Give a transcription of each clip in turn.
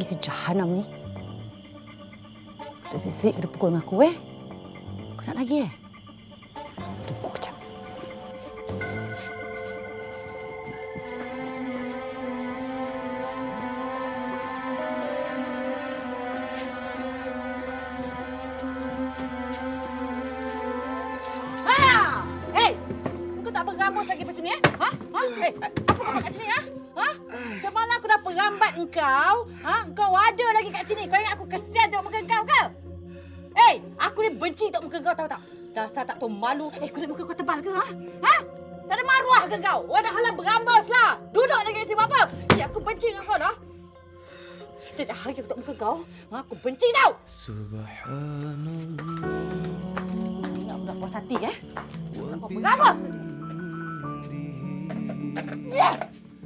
lelaki sejahanam ni. Tersisik dia pukul dengan aku eh. Kau nak lagi eh? Tunggu kejap. Ha! Hey! Kau tak berambus lagi di sini eh? Ha? Ha? Hey, apa kau buat kat sini ha? Ha? Semalam aku dah perambat engkau. Ha? Engkau ada lagi kat sini. Kau ingat aku kesian tengok muka engkau ke? Hey, aku ni benci tengok muka engkau tahu tak? Dasar tak tahu malu. Eh, kulit muka kau tebal ke ha? Ha? Tak ada maruah ke kau? Wadah halang berambus lah. Duduk lagi sini apa? Ya, aku benci dengan kau dah. Tidak hari aku tengok muka kau. Ha? Aku benci tau. Subhanallah Ingat budak puas hati eh? Kau berambus. Ya!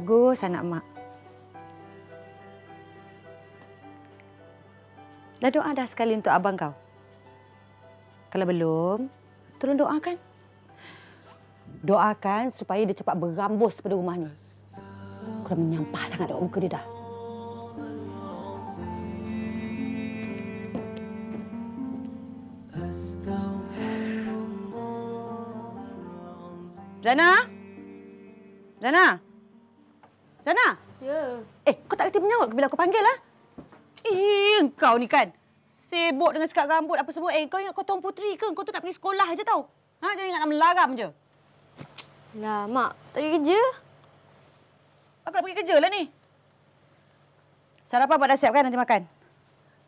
Bagus anak mak. Dah doa dah sekali untuk abang kau? Kalau belum, tolong doakan. Doakan supaya dia cepat berambus pada rumah ni. Kau menyampah sangat dekat muka dia dah. Zana? Zana? Zana? Ya. Eh, kau tak kerti menyaut bila aku panggil lah. Eh, kau ni kan. Sibuk dengan sekat rambut apa semua. Eh, kau ingat kau Tuan Putri ke? Kau tu nak pergi sekolah je tau. Ha, jangan ingat nak melaram je. Lah, Mak. Tak pergi kerja. Aku nak pergi kerja lah ni. Sarapan buat dah siap kan nanti makan?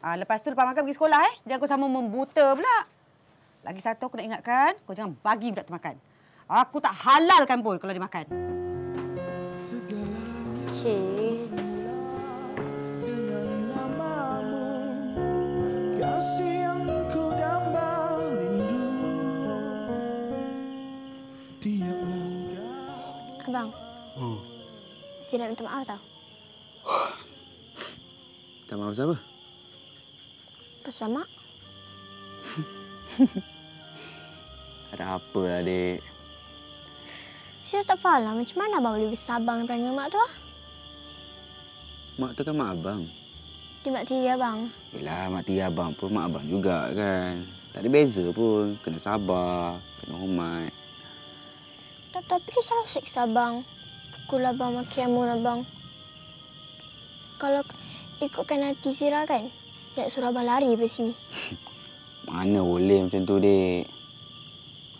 Ah, lepas tu lepas makan pergi sekolah eh. Jangan kau sama membuta pula. Lagi satu aku nak ingatkan, kau jangan bagi budak tu makan. Aku tak halalkan pun kalau dia makan. Okey. Abang, Hmm. saya nak minta maaf tau. Tak maaf siapa? Pasal Mak. Ada apa adik? Saya tak faham lah macam mana abang boleh bersabar dengan perangai Mak tu ah. Mak tu kan mak abang. Dia mak tiri abang. Yelah, mak tiri abang pun mak abang juga kan. Tak ada beza pun. Kena sabar, kena hormat. Tak, tapi dia selalu seksa abang. Pukul abang, maki amun abang. Kalau ikutkan hati Sira kan, nak suruh abang lari dari sini. Mana boleh macam tu, dek.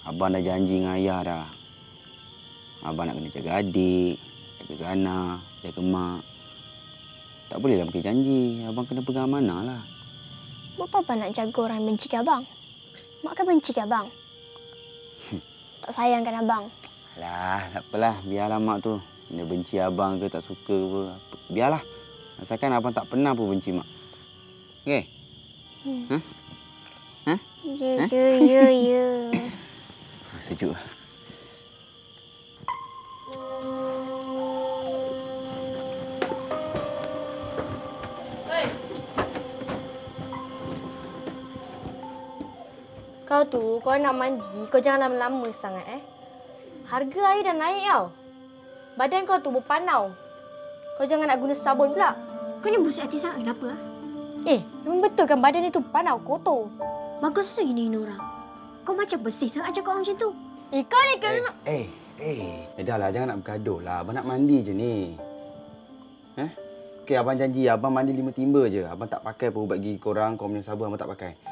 Abang dah janji dengan ayah dah. Abang nak kena jaga adik, jaga Zana, jaga mak. Tak bolehlah pakai janji. Abang kena pegang amanah lah. Buat apa abang nak jaga orang yang benci ke abang? Mak kan benci ke abang? tak sayangkan abang. Alah, tak apalah. Biarlah mak tu. Dia benci abang ke tak suka ke apa. Biarlah. Asalkan abang tak pernah pun benci mak. Okey? Hmm. Ha? Ha? Ya, ya, ya, ya. Sejuk. Kau tu, kau nak mandi, kau jangan lama-lama sangat eh. Harga air dah naik tau. Badan kau tu berpanau. Kau jangan nak guna sabun pula. Kau ni busuk hati sangat kenapa? ah? Eh, memang betul kan badan itu panau, kotor. Bagus susah gini ini orang. Kau macam bersih sangat cakap orang macam tu. Eh, kau ni kan... Eh, eh. Eh, dah lah. Jangan nak bergaduh lah. Abang nak mandi je ni. Eh? Okey, abang janji. Abang mandi lima timba je. Abang tak pakai pun ubat gigi korang. Kau punya sabun abang tak pakai.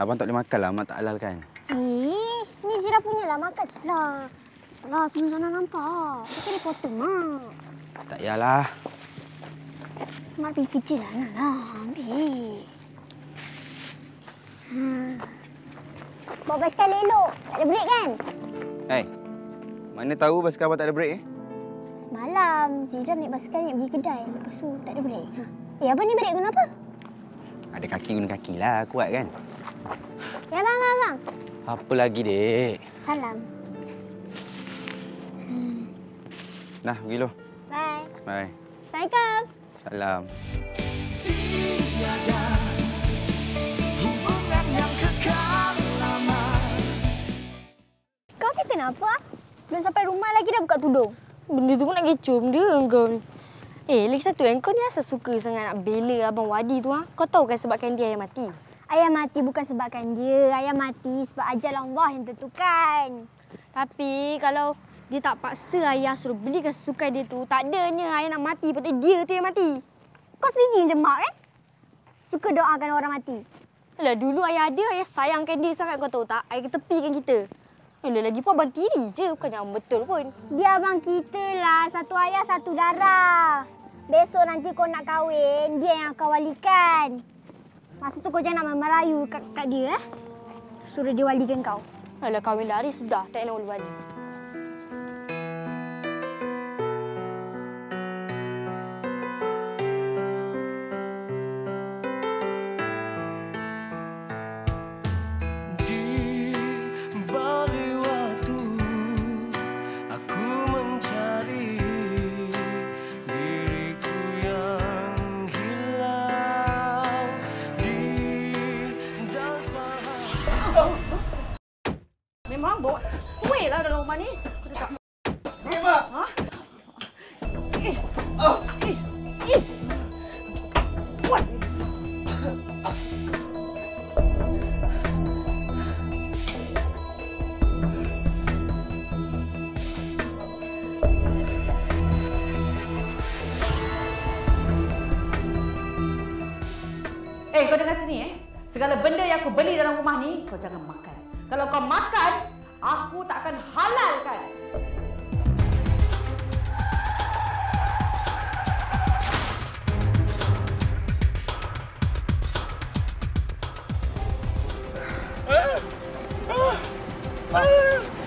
Abang tak boleh makan lah. Mak tak halal kan? Ish, ni Zira punya lah. Makan je lah. Lah, semua sana nampak. Dia kena potong, Mak. Tak payahlah. Mak pergi kerja lah, nak lah. Ambil. Hmm. Bawa basikal elok. Tak ada break kan? Hey, mana tahu basikal abang tak ada brake eh? Semalam, Zira naik basikal nak pergi kedai. Lepas tu, tak ada break. Ha. Eh, abang ni break kenapa? Ada kaki guna kaki lah. Kuat kan? Ya, bang, bang, bang. Apa lagi, dek? Salam. Dah, pergi lu. Bye. Bye. Assalamualaikum. Salam. Tiada hubungan yang kekal lama Kau ni kenapa? ah? Belum sampai rumah lagi dah buka tudung. Benda tu pun nak kecoh benda kau ni. Eh, lagi satu eh, kau ni asal suka sangat nak bela Abang Wadi tu ha? Kau tahu kan sebabkan dia yang mati? Ayah mati bukan sebabkan dia. Ayah mati sebab ajal Allah yang tentukan. Tapi kalau dia tak paksa ayah suruh belikan sesukai dia tu, tak adanya ayah nak mati, patut dia tu yang mati. Kau sebiji macam mak kan? Suka doakan orang mati. Alah, dulu ayah ada, ayah sayangkan dia sangat kau tahu tak? Ayah tepikan kita. Alah, lagi pun abang tiri je, bukan yang betul pun. Dia abang kita lah. Satu ayah, satu darah. Besok nanti kau nak kahwin, dia yang akan walikan. Masa tu kau jangan nak merayu kat, kat dia eh. Suruh dia walikan kau. Alah, kahwin lari sudah, tak nak ulu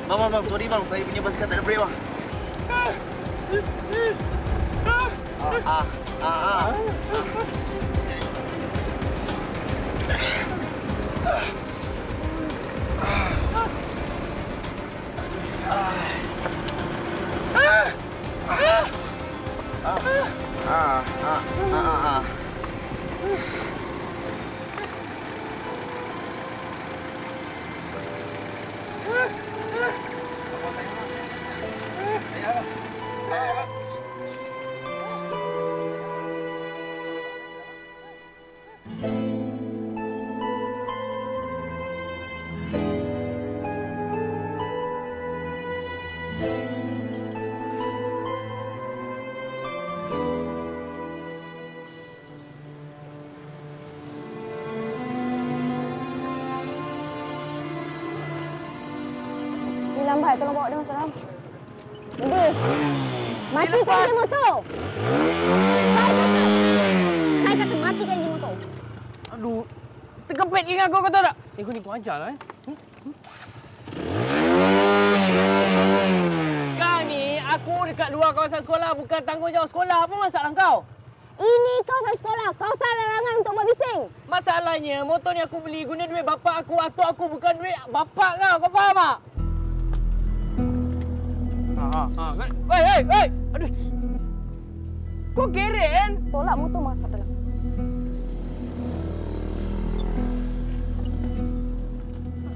Bang, bang, bang. Sorry, bang. Saya punya basikal tak ada brake, bang. Ah, ah, ah, ah. Ah, ah, ah, ah, ah. Ajar lah eh. Hmm? Hmm? Kau ni aku dekat luar kawasan sekolah bukan tanggungjawab sekolah. Apa masalah kau? Ini kawasan sekolah. Kawasan larangan untuk buat bising. Masalahnya motor ni aku beli guna duit bapak aku. Atuk aku bukan duit bapak kau. Kau faham tak? Ha ha ha. kan? Hei hei hei. Aduh. Kau keren kan? Tolak motor masuk dalam.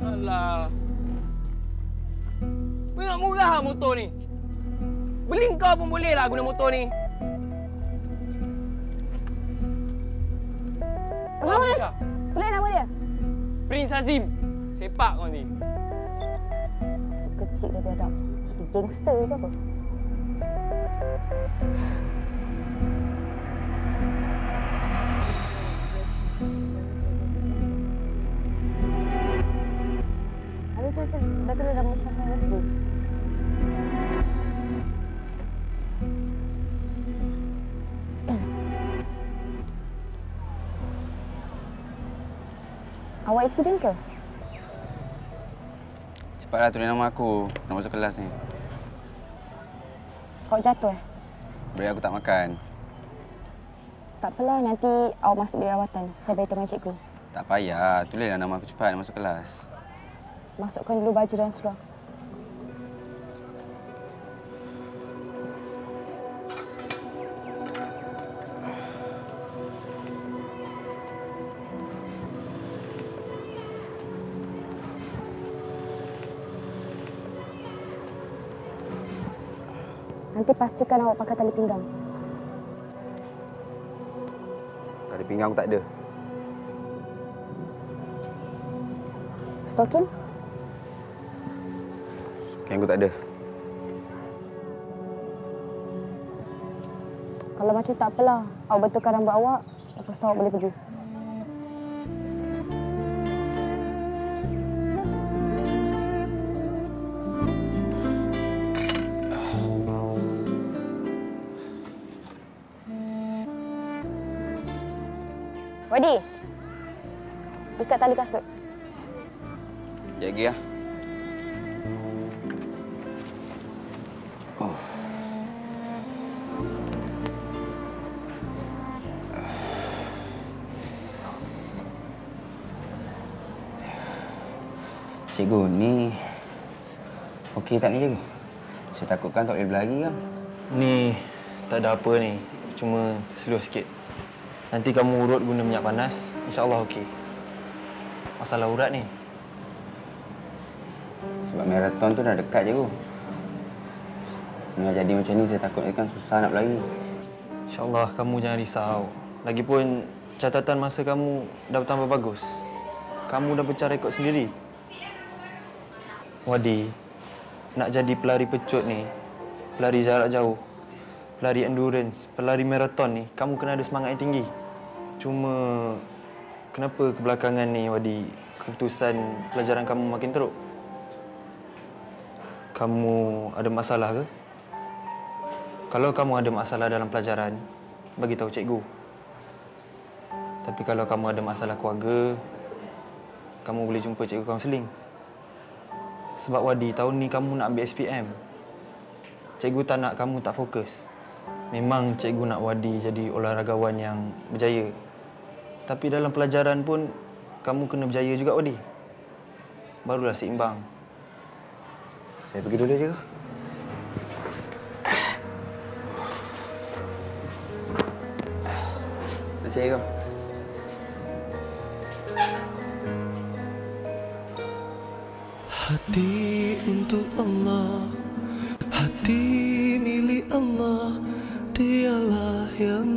Alah. Kau murah lah motor ni? Beli kau pun boleh lah guna motor ni. Pengawas. Aisyah. Boleh nama dia? Prince Azim. Sepak kau ni. Kecil dah biadab. Gangster ke apa? Ada tu, tu, dah tulis nama Safa Rosli. Awak accident ke? Cepatlah tulis nama aku. Nak masuk kelas ni. Awak jatuh eh? Beri aku tak makan. Tak apalah, nanti awak masuk di rawatan. Saya beritahu dengan cikgu. Tak payah. Tulislah nama aku cepat nak masuk kelas. Masukkan dulu baju dan seluar. Nanti pastikan awak pakai tali pinggang. Tali pinggang aku tak ada. Stokin? Yang aku tak ada. Kalau macam tak apalah. Awak betulkan rambut awak. Lepas tu awak boleh pergi. Wadi. Ikat tali kasut. Sekejap lagi lah. Cikgu, ni okey tak ni cikgu? Saya takutkan tak boleh berlari kan? Ni tak ada apa ni. Cuma terseluruh sikit. Nanti kamu urut guna minyak panas, insya-Allah okey. Masalah urat ni. Sebab maraton tu dah dekat cikgu. Dengan jadi macam ni saya takut kan susah nak berlari. Insya-Allah kamu jangan risau. Lagipun catatan masa kamu dah bertambah bagus. Kamu dah pecah rekod sendiri. Wadi, nak jadi pelari pecut ni, pelari jarak jauh, pelari endurance, pelari maraton ni, kamu kena ada semangat yang tinggi. Cuma kenapa kebelakangan ni Wadi, keputusan pelajaran kamu makin teruk? Kamu ada masalah ke? Kalau kamu ada masalah dalam pelajaran, bagi tahu cikgu. Tapi kalau kamu ada masalah keluarga, kamu boleh jumpa cikgu kaunseling. Sebab Wadi, tahun ni kamu nak ambil SPM. Cikgu tak nak kamu tak fokus. Memang cikgu nak Wadi jadi olahragawan yang berjaya. Tapi dalam pelajaran pun, kamu kena berjaya juga Wadi. Barulah seimbang. Saya pergi dulu cikgu. Terima kasih. Hati untuk Allah Hati milik Allah Dialah yang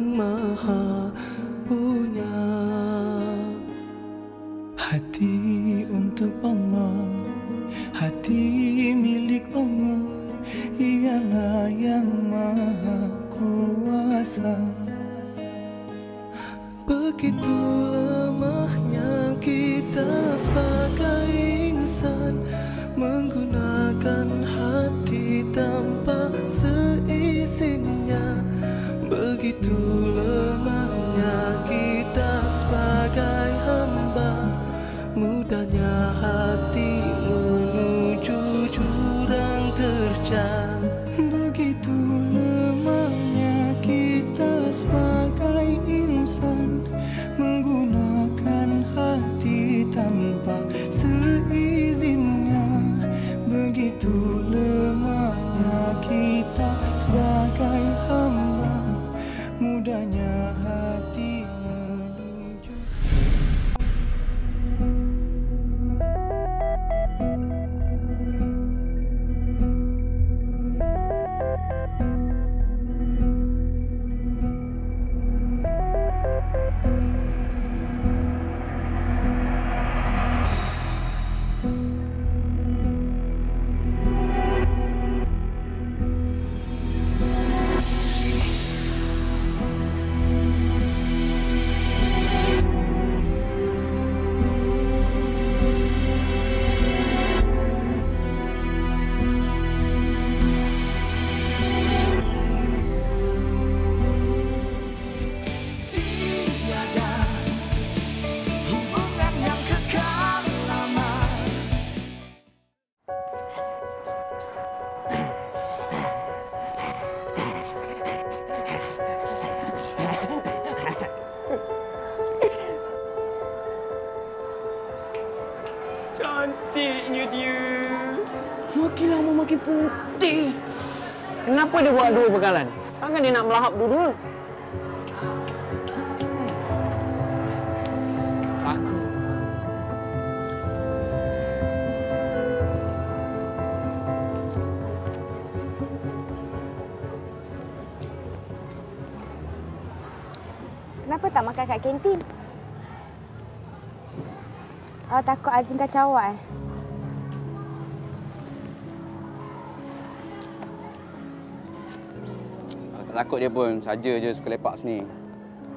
dua bekalan? Takkan dia nak melahap dua-dua? Aku. Kenapa tak makan kat kantin? Awak takut Azim kacau awak eh? Takut dia pun. Saja je suka lepak sini.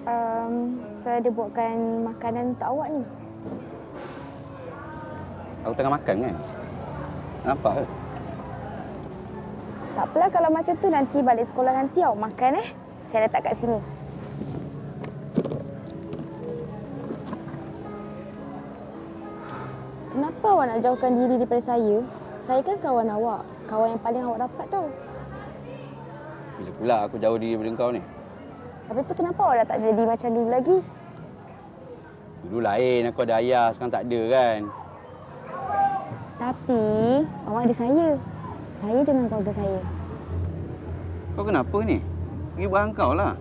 Um, saya ada buatkan makanan untuk awak ni. Aku tengah makan kan? Kenapa? Tak apalah kalau macam tu nanti balik sekolah nanti awak makan eh. Saya letak kat sini. Kenapa awak nak jauhkan diri daripada saya? Saya kan kawan awak. Kawan yang paling awak dapat tau. Bila pula aku jauh diri daripada kau ni? Habis tu kenapa awak dah tak jadi macam dulu lagi? Dulu lain aku ada ayah, sekarang tak ada kan? Tapi awak ada saya. Saya dengan keluarga saya. Kau kenapa ni? Pergi buat kau lah.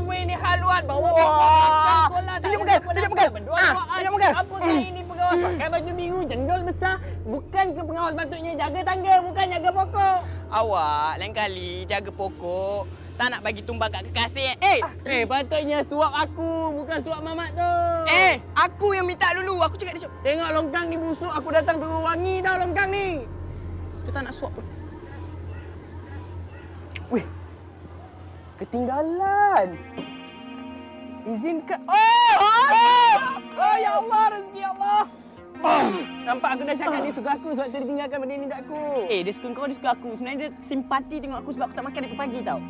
Apa ini haluan? Bawa Wah. Tunjuk muka, tunjuk muka. Ah, tunjuk muka. Apa ini pengawas pakai baju biru, jendol besar. Bukan ke pengawas patutnya jaga tangga, bukan jaga pokok. Awak lain kali jaga pokok. Tak nak bagi tumbang kat kekasih. Eh, Eh, patutnya suap aku, bukan suap mamat tu. eh, aku yang minta dulu. Aku cakap dia. Tengok longkang ni busuk, aku datang turun wangi dah longkang ni. Dia tak nak suap pun. Weh, ketinggalan. Izinkan. Oh! Oh, oh ya Allah, rezeki Allah. Oh, nampak aku dah cakap dia suka aku sebab dia tinggalkan benda ni aku. Eh, dia suka kau, dia suka aku. Sebenarnya dia simpati tengok aku sebab aku tak makan dari pagi tau.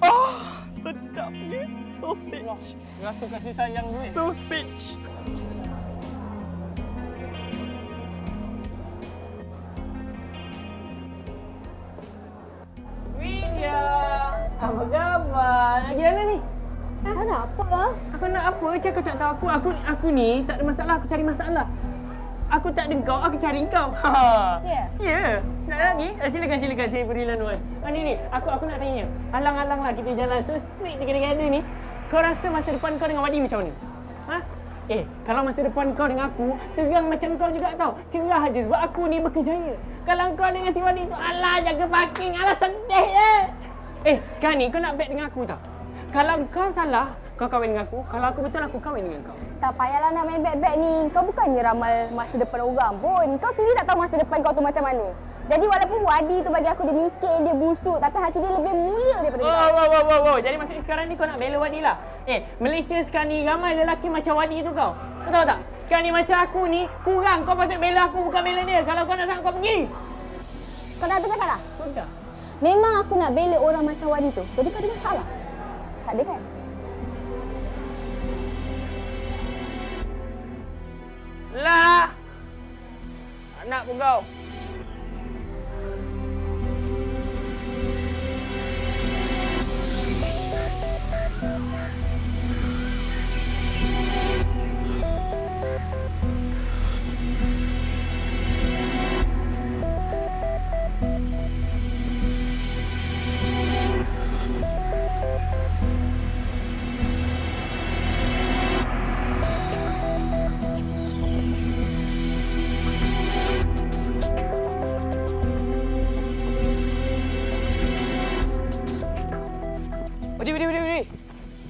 Oh, sedapnya. Sausage. Rasa kasih sayang duit. Sausage. Widya, apa khabar? Lagi mana ni? Kau nak apa lah? Aku nak apa? Cakap tak tahu aku. Aku aku ni tak ada masalah. Aku cari masalah. Aku tak ada kau, aku cari kau. Ha. Ya? Ya. Nak lagi? Eh, silakan, silakan. Saya beri laluan. Ah, ni, ni. Aku aku nak tanya. Alang-alanglah kita jalan sesik di gada-gada ni. Kau rasa masa depan kau dengan Wadi macam mana? Ha? Eh, kalau masa depan kau dengan aku, terang macam kau juga tau. Cerah aja sebab aku ni berkejaya. Kalau kau dengan si Wadi tu, alah jaga parking, alah sedih je. Eh, sekarang ni kau nak bet dengan aku tau. Kalau kau salah, kau kahwin dengan aku. Kalau aku betul, aku kahwin dengan kau. Tak payahlah nak main beg-beg ni. Kau bukannya ramal masa depan orang pun. Kau sendiri tak tahu masa depan kau tu macam mana. Jadi walaupun Wadi tu bagi aku dia miskin, dia busuk, tapi hati dia lebih mulia daripada Oh, kau. wow, wow, wow, wow. Jadi maksudnya sekarang ni kau nak bela Wadi lah. Eh, Malaysia sekarang ni ramai lelaki macam Wadi tu kau. Kau tahu tak? Sekarang ni macam aku ni, kurang kau patut bela aku bukan bela dia. Kalau kau nak sangat kau pergi. Kau dah habis cakap dah? Sudah. Memang aku nak bela orang macam Wadi tu. Jadi kau ada masalah? Tak ada kan? Lah. Anak pun kau. Odi,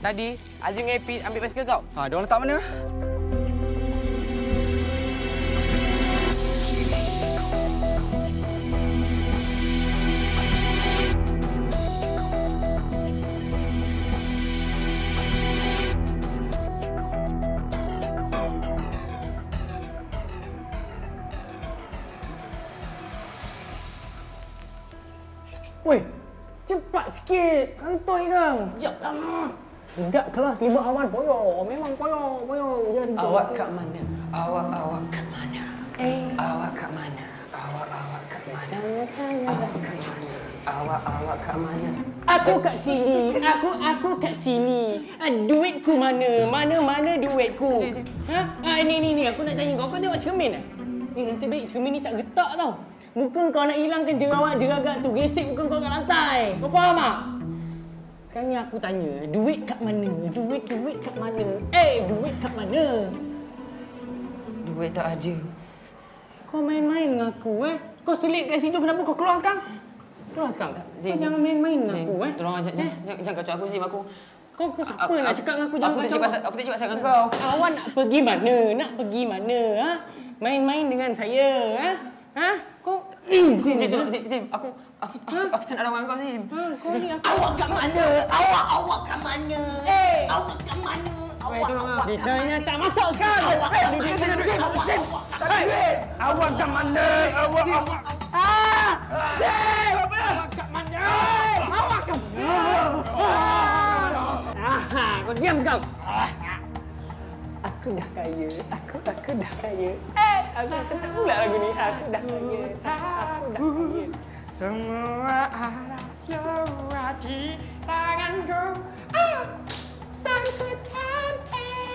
Tadi Azim dengan Epit ambil basikal kau. Ha, dia orang letak mana? Woi, cepat sikit. Kantoi kang. Sekejap lah. Budak kelas lima awan poyo. Memang poyo, poyo. Jadi Awak kat mana? Awak awak kat mana? Eh. Awak kat mana? Awak awak kat mana? Awak kat mana? Awak awak kat mana? Aku kat sini. Aku aku kat sini. Ah, duitku mana? Mana mana duitku? Ha? Ah, ni ni ni aku nak tanya kau. Kau tengok cermin ah? Eh, nasib baik cermin ni tak getak tau. Muka kau nak hilangkan jerawat-jeragat tu. Gesek muka kau kat lantai. Kau faham tak? Sekarang ni aku tanya, duit kat mana? Duit, duit kat mana? Eh, duit kat mana? Duit tak ada. Kau main-main dengan aku eh? Kau selit kat situ, kenapa kau keluar sekarang? Keluar sekarang. Zim, Kau jangan main-main dengan aku eh? Tolong jangan jangan, jangan, jangan kacau aku Zim aku. Kau, kau siapa Aku- nak aku- cakap dengan aku aku jangan kacau cakap pasal- aku tak cakap pasal dengan kau. Awak nak pergi mana? Nak pergi mana? Ha? Main-main dengan saya? Ha? Ha? Kau... Zim, Zim, tolong Zim, Zim. Aku aku aku, aku tak nak lawan kau Zim. Ha, kau ni aku... Awak kat mana? Awak, awak kat mana? Eh! Awak kat mana? Awak, awak kat Lidahnya tak masuk sekarang! Awak, Eh, awak, lidahnya Zim, Zim. Zim. Ada duit! Awak kat mana? Awak, awak... Ah! Zim, apa? Awak kat mana? Awak kat mana? Ah, kau diam sekarang. Aku dah kaya. Aku aku dah kaya. Eh, aku kena pula lagu ni. Aku dah kaya. Aku dah kaya. Semua rahsia di tanganku. Ah, sangku cantik.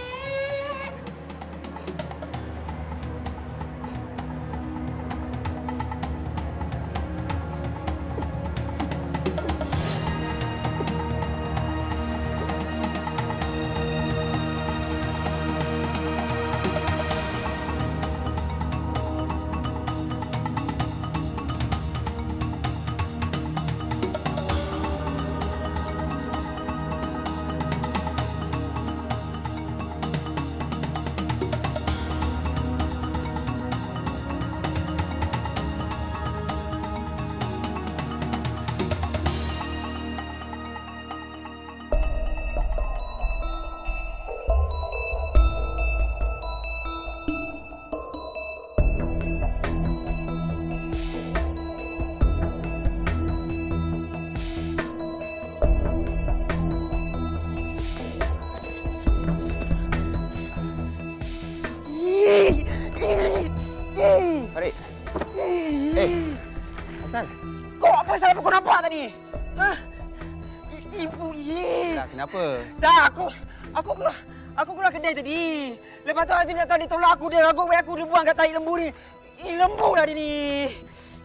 Tu Azim datang dia tolak aku dia ragut aku dia buang kat tahi lembu ni. Eh, lembu lah dia ni.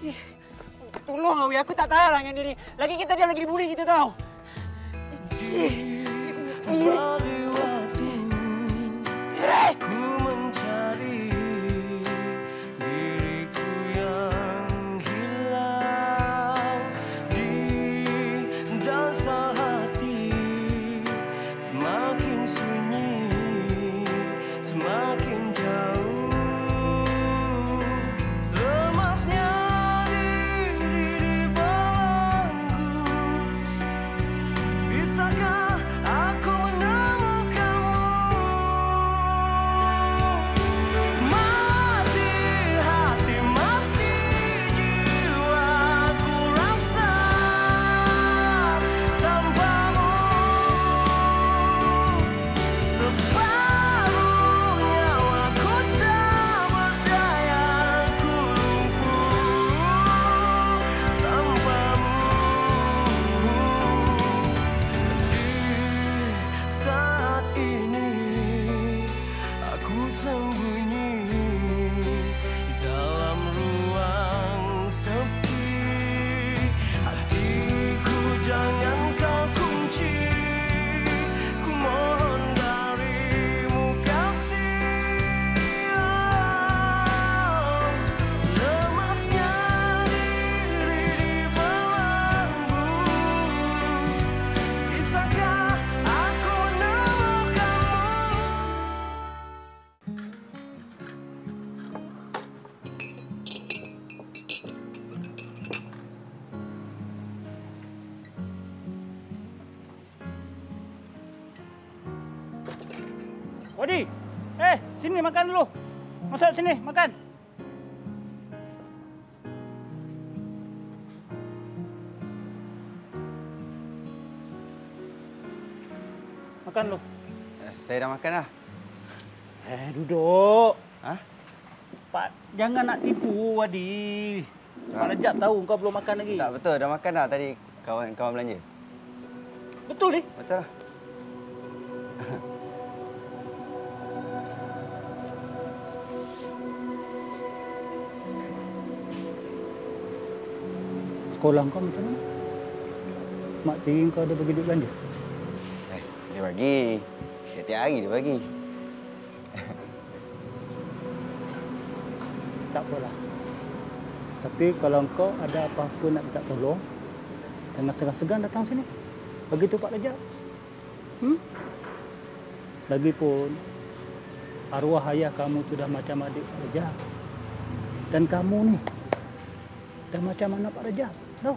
Eh, Tolong wei aku tak tahan lah dengan dia ni. Lagi kita dia lagi dibuli kita tau. Wadi. Eh, sini makan dulu. Masuk sini, makan. Makan dulu. Eh, saya dah makan dah. Eh, duduk. Ha? Pak, jangan nak tipu, Wadi. Pak Ha? Rejab tahu kau belum makan lagi. Tak betul, dah makan dah tadi kawan-kawan belanja. Betul ni? Betul lah. Sekolah kau macam mana? Mak tiri kau ada bagi duit belanja? Eh, dia bagi. Setiap hari dia bagi. Tak apalah. Tapi kalau kau ada apa-apa nak minta tolong, jangan segan-segan datang sini. Begitu Pak Rajab. Hmm? Lagipun, arwah ayah kamu sudah macam adik Pak Rajab. Dan kamu ni, dah macam anak Pak Rajab. Tahu?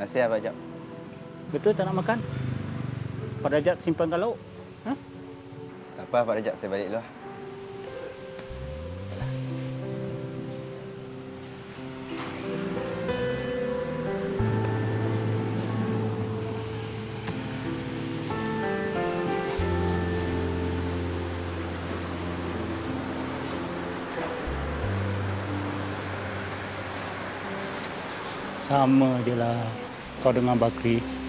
Masih Abang Jab. Betul tak nak makan? Pak Rajab simpan kat lauk. Ha? Tak apa Pak Rejab, saya balik dulu lah. Sama je lah kau dengan Bakri.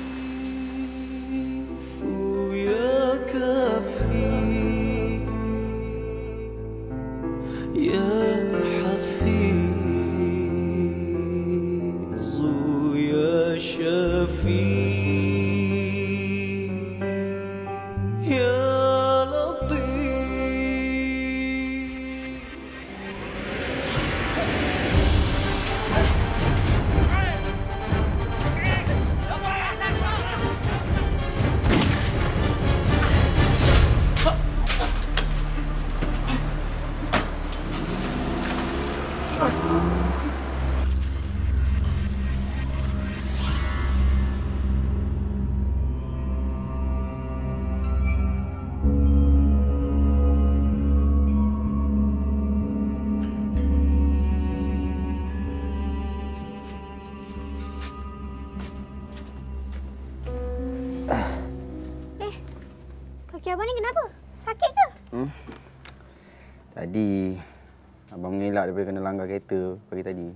Daripada kena langgar kereta pagi tadi.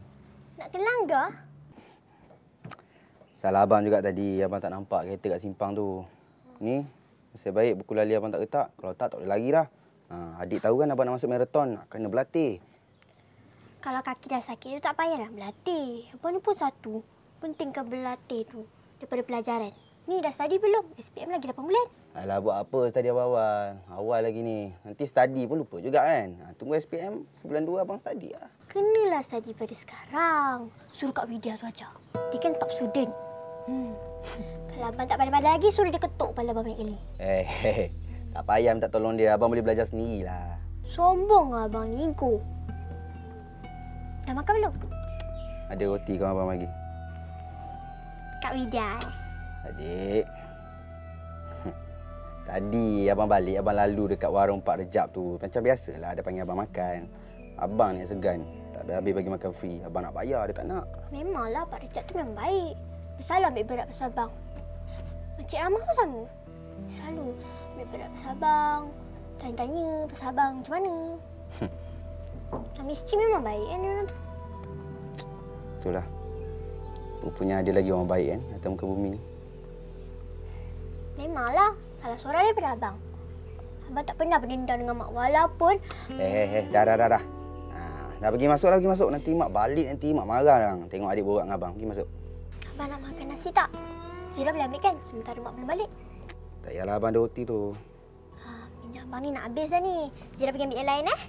Nak kena langgar? Salah Abang juga tadi, Abang tak nampak kereta kat simpang tu. Ni, nasib baik buku lali Abang tak retak. Kalau tak, tak boleh lagi dah. Ha, adik tahu kan Abang nak masuk maraton, nak kena berlatih. Kalau kaki dah sakit tu tak payah dah berlatih. Abang ni pun satu. Pentingkan berlatih tu daripada pelajaran. Ni dah study belum? SPM lagi 8 bulan. Alah, buat apa study awal-awal? Awal lagi ni. Nanti study pun lupa juga kan. Ha, tunggu SPM, sebulan dua Abang study lah. Kenalah study pada sekarang. Suruh Kak Widya tu ajar. Dia kan top student. Hmm. Kalau abang tak pandai-pandai lagi, suruh dia ketuk kepala abang kali. Eh, hey, tak payah minta tolong dia. Abang boleh belajar sendirilah. Sombong lah abang ni, ego. Dah makan belum? Ada roti kau abang bagi. Kak Widya eh. Adik. Tadi abang balik, abang lalu dekat warung Pak Rejab tu. Macam biasalah ada panggil abang makan. Abang ni segan. Tak habis bagi makan free. Abang nak bayar, dia tak nak. Memanglah Pak Richard tu memang baik. Dia selalu ambil berat pasal abang. Encik Ramah pun sama. Dia selalu ambil berat pasal abang. Tanya-tanya pasal abang macam mana. Suami isteri memang baik kan orang tu. Itulah. Rupanya ada lagi orang baik kan atas muka bumi ni. Memanglah salah seorang daripada abang. Abang tak pernah berdendam dengan mak walaupun Eh, eh, eh. Dah, dah, dah, dah. Ha, dah pergi masuk dah, pergi masuk. Nanti mak balik, nanti mak marah orang. Tengok adik borak dengan abang. Pergi masuk. abang nak makan nasi tak? Zira boleh ambil kan sementara mak belum balik. Tak payahlah abang ada roti tu. Ha, minyak abang ni nak habis dah ni. Zira pergi ambil yang lain eh.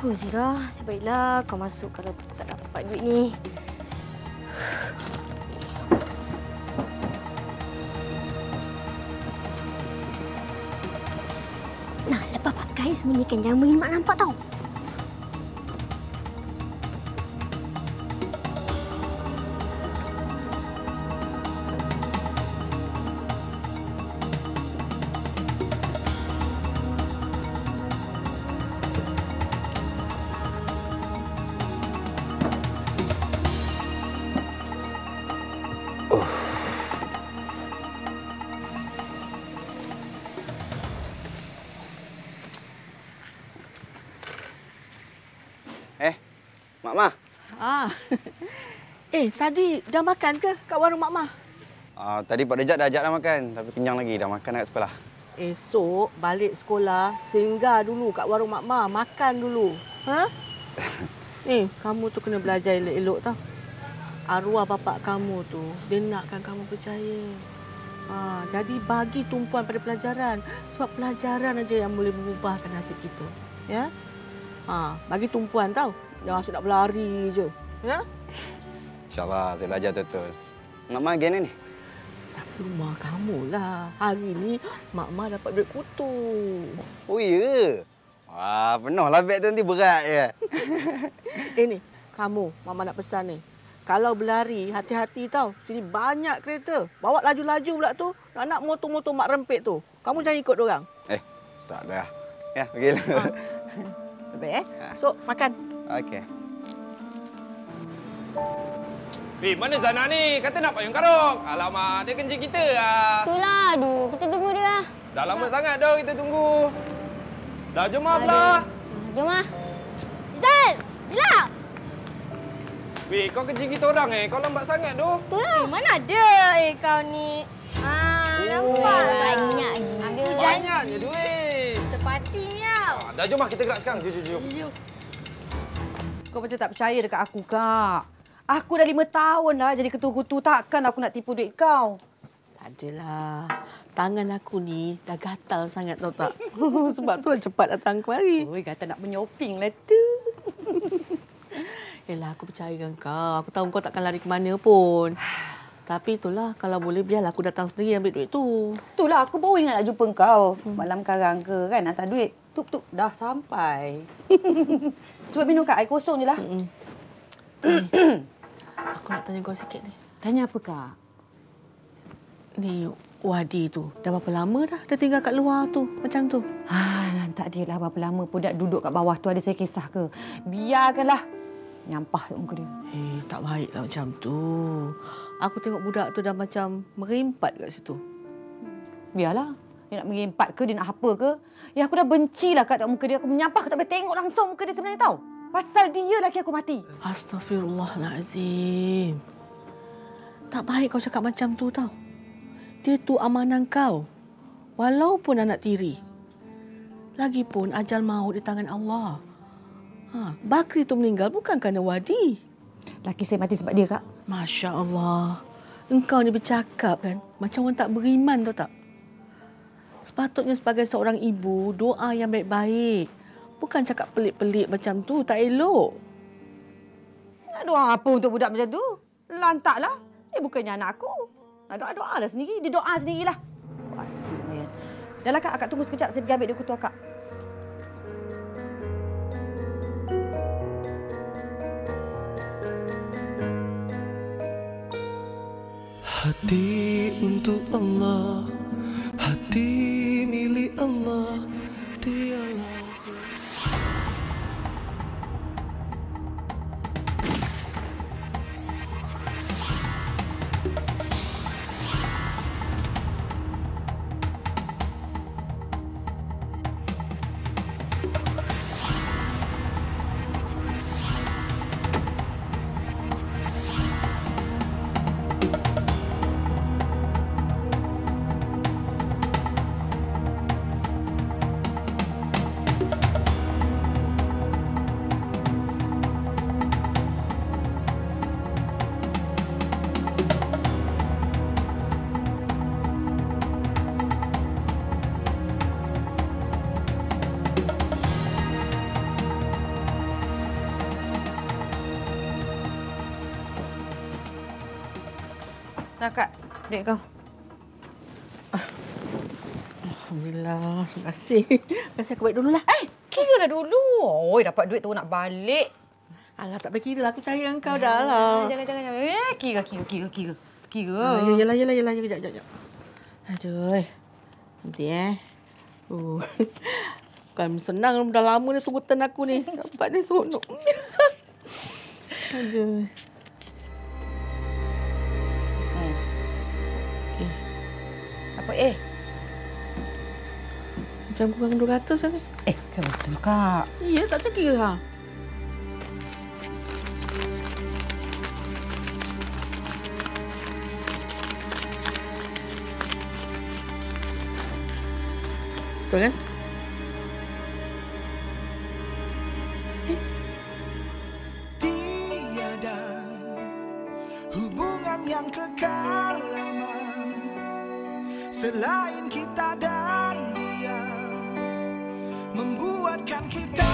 Apa Zira? Sebaiklah kau masuk kalau tak dapat duit ni. Nah, lepas pakai sembunyikan. Jangan bagi mak nampak tau. Eh, tadi dah makan ke kat warung Mak Mah? Ah, tadi Pak Dejak dah ajak dah makan. Tapi kenyang lagi. Dah makan kat sekolah. Esok balik sekolah, singgah dulu kat warung Mak Mah, makan dulu. Ha? Ni, kamu tu kena belajar elok-elok tau. Arwah bapak kamu tu, dia nakkan kamu percaya. Ha, jadi bagi tumpuan pada pelajaran. Sebab pelajaran aja yang boleh mengubahkan nasib kita. Ya? Ha, bagi tumpuan tau. Jangan asyik nak berlari je. Ya? InsyaAllah saya belajar betul. Mak Mah gini ni? Tapi rumah kamu lah. Hari ni Mak Ma dapat duit kutu. Oh ya? Wah, penuh lah beg tu nanti berat je. Eh ni, kamu Mama nak pesan ni. Kalau berlari, hati-hati tau. Sini banyak kereta. Bawa laju-laju pula tu. Nak-nak motor-motor mak rempit tu. Kamu jangan ikut dorang. Eh, tak ada. Ya, pergilah. Baik eh. So, makan. Okey. Eh, mana Zana ni? Kata nak payung karok. Alamak, dia kenci kita lah. Itulah, aduh. Kita tunggu dia lah. Dah lama sangat dah kita tunggu. Dah jom lah pula. Jom lah. Izal! Bila? Weh, kau kenci kita orang eh. Kau lambat sangat tu. Itulah. Eh, mana ada eh kau ni. Ah, nampak Oh. banyak gila. Banyaknya duit. Sepati tau. Ah, dah jom lah kita gerak sekarang. Jom, jom, jom. Kau macam tak percaya dekat aku, Kak. Aku dah lima tahun dah jadi ketua-ketua. Takkan aku nak tipu duit kau? Tak adalah. Tangan aku ni dah gatal sangat tau tak? Sebab tu lah cepat datang kemari. Oi, gatal nak menyoping lah tu. Yelah, aku percayakan kau. Aku tahu kau takkan lari ke mana pun. Tapi itulah, kalau boleh biarlah aku datang sendiri ambil duit tu. Itulah, aku baru ingat nak jumpa kau. Malam karang ke kan, hantar duit. Tup, tup, dah sampai. Cuba minum kat air kosong je lah. aku nak tanya kau sikit ni. Tanya apa, Kak? Ni Wadi tu, dah berapa lama dah dia tinggal kat luar tu, macam tu? Ah, tak dia lah berapa lama pun dah duduk kat bawah tu ada saya kisah ke. Biarkanlah. Nyampah tu muka dia. Eh, tak baiklah macam tu. Aku tengok budak tu dah macam merimpat kat situ. Biarlah. Dia nak merimpat ke, dia nak apa ke. Ya, aku dah benci lah kat muka dia. Aku menyampah, aku tak boleh tengok langsung muka dia sebenarnya tau. Pasal dia laki aku mati. Astaghfirullahalazim. Tak baik kau cakap macam tu tau. Dia tu amanah kau. Walaupun anak tiri. Lagipun ajal maut di tangan Allah. Ha, Bakri tu meninggal bukan kerana Wadi. Laki saya mati sebab dia, Kak. Masya Allah. Engkau ni bercakap kan macam orang tak beriman tau tak? Sepatutnya sebagai seorang ibu, doa yang baik-baik. Bukan cakap pelik-pelik macam tu, tak elok. Nak doa apa untuk budak macam tu? Lantaklah. Dia bukannya anak aku. Nak doa-doa lah sendiri. Dia doa sendirilah. Asyik ya. Dah lah, Kak. Akak tunggu sekejap. Saya pergi ambil dia kutu akak. Duit kau. Alhamdulillah. Terima kasih. Terima kasih aku balik dulu lah. Eh, kira lah dulu. Oi, dapat duit tu nak balik. Alah, tak payah kira lah. Aku cari engkau dah lah. Jangan, jangan, jangan. Eh, kira, kira, kira, kira. Kira. Ah, ya, yalah, yalah, yalah. Sekejap, sekejap. Aduh. Nanti eh. Uh. Kan senang dah lama ni tunggu turn aku ni. Dapat ni seronok. Aduh. Eh? Macam kurang 200 lah ni. Eh, kan betul kak. Ya, tak terkira ha. Betul kan? Tiada hubungan yang kekal selain kita dan dia membuatkan kita